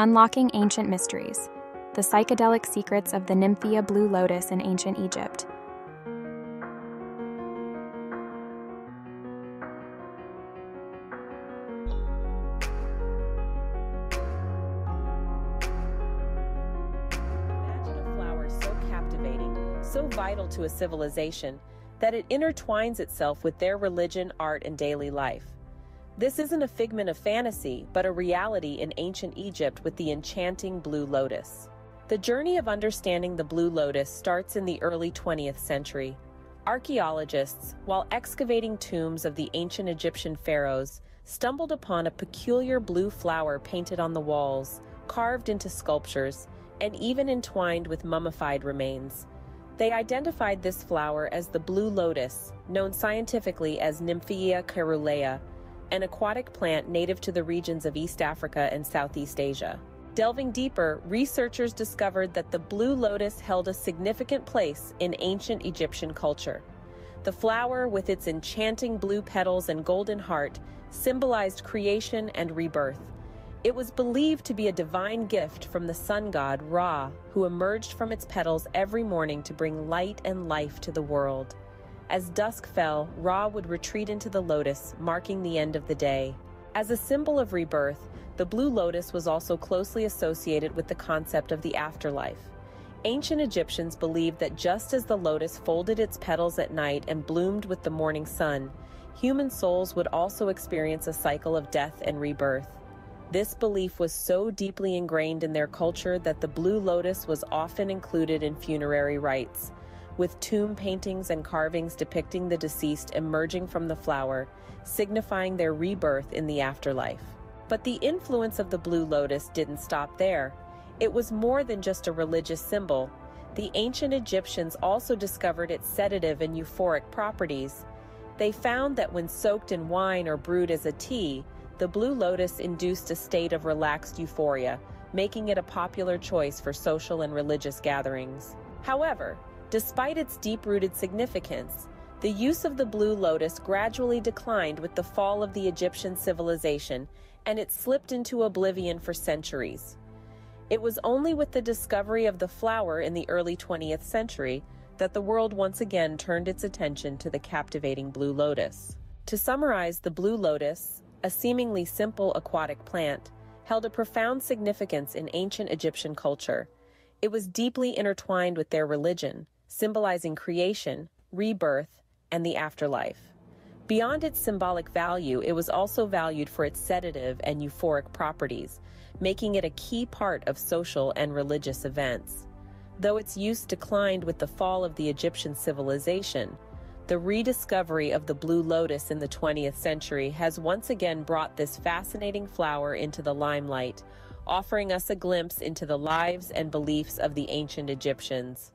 Unlocking Ancient Mysteries The Psychedelic Secrets of the Nymphaea Blue Lotus in Ancient Egypt. Imagine a flower so captivating, so vital to a civilization, that it intertwines itself with their religion, art, and daily life. This isn't a figment of fantasy, but a reality in ancient Egypt with the enchanting blue lotus. The journey of understanding the blue lotus starts in the early 20th century. Archaeologists, while excavating tombs of the ancient Egyptian pharaohs, stumbled upon a peculiar blue flower painted on the walls, carved into sculptures, and even entwined with mummified remains. They identified this flower as the blue lotus, known scientifically as Nymphaea caerulea, an aquatic plant native to the regions of East Africa and Southeast Asia. Delving deeper, researchers discovered that the blue lotus held a significant place in ancient Egyptian culture. The flower, with its enchanting blue petals and golden heart, symbolized creation and rebirth. It was believed to be a divine gift from the sun god Ra, who emerged from its petals every morning to bring light and life to the world. As dusk fell, Ra would retreat into the lotus, marking the end of the day. As a symbol of rebirth, the blue lotus was also closely associated with the concept of the afterlife. Ancient Egyptians believed that just as the lotus folded its petals at night and bloomed with the morning sun, human souls would also experience a cycle of death and rebirth. This belief was so deeply ingrained in their culture that the blue lotus was often included in funerary rites, with tomb paintings and carvings depicting the deceased emerging from the flower, signifying their rebirth in the afterlife. But the influence of the blue lotus didn't stop there. It was more than just a religious symbol. The ancient Egyptians also discovered its sedative and euphoric properties. They found that when soaked in wine or brewed as a tea, the blue lotus induced a state of relaxed euphoria, making it a popular choice for social and religious gatherings. However, despite its deep-rooted significance, the use of the blue lotus gradually declined with the fall of the Egyptian civilization, and it slipped into oblivion for centuries. It was only with the discovery of the flower in the early 20th century that the world once again turned its attention to the captivating blue lotus. To summarize, the blue lotus, a seemingly simple aquatic plant, held a profound significance in ancient Egyptian culture. It was deeply intertwined with their religion, symbolizing creation, rebirth, and the afterlife. Beyond its symbolic value, it was also valued for its sedative and euphoric properties, making it a key part of social and religious events. Though its use declined with the fall of the Egyptian civilization, the rediscovery of the blue lotus in the 20th century has once again brought this fascinating flower into the limelight, offering us a glimpse into the lives and beliefs of the ancient Egyptians.